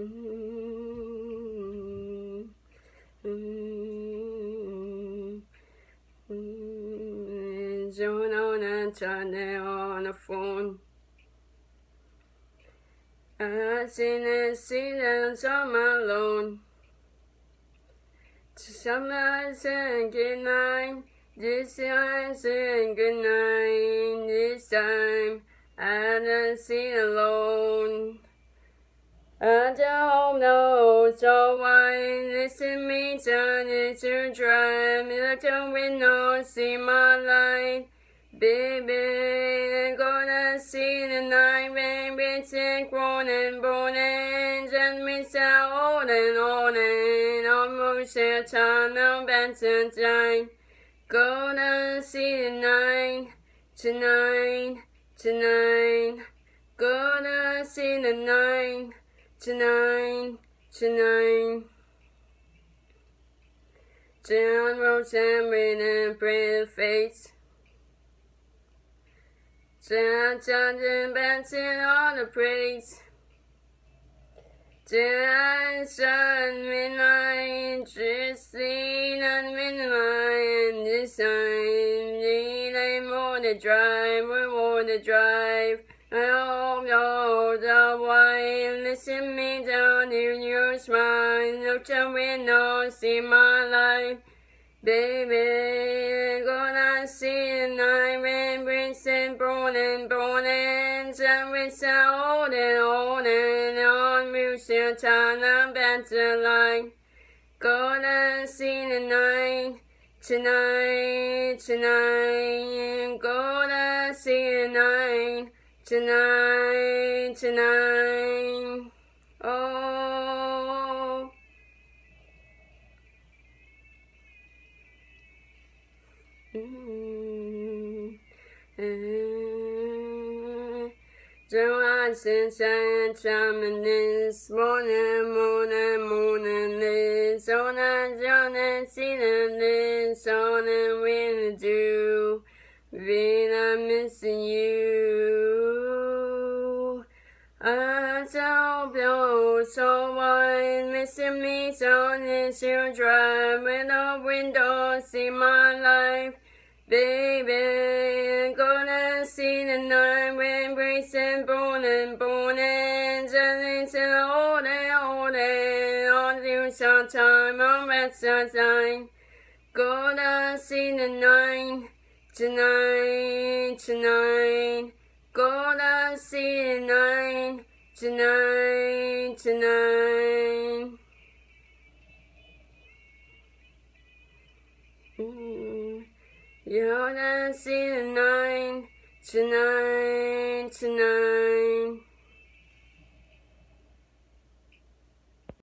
Mm, mm, mm. John on a channel on the phone. I seen on my alone. To someone saying good night. This time saying good night. This time I don't alone. I don't know, so why listen me turn to drive me like the window, see my light. Baby, gonna see the night we take one and born and just miss out on and on and almost a time no better time. Gonna see the night tonight, tonight. Gonna see the night tonight, tonight. John wrote and written pretty face. John Johnson bouncing all the praise. John sun midnight, just seen on midnight, this time, need a more to drive, we're more to drive. Hope you're the one, listen me down in your smile, look the window, see my life. Baby, gonna see the night when bricks and born and born and with old and old and on music time I'm better like. Gonna see the night tonight, tonight. Tonight, tonight. Oh. Mm. Johnson said, Shaman this morning, morning, morning, this on a John and seeing this on and when do, when I'm missing you. I so blow, so wide, missing me, so this you drive with the window, see my life. Baby, gonna see the night when breaks and born and born and just all day, all day, all you sometime on rest time. Gonna see the night tonight, tonight. Tonight, tonight. Mm. You're gonna see the night tonight, tonight.